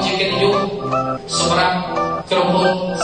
Cikin Seberang kerumun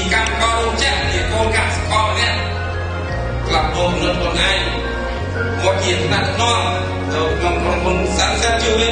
thì căn con chết thì con cả con nhé. Là con lớn còn ai. Một gì chúng ta no rồi con con con sáng sẽ chưa biết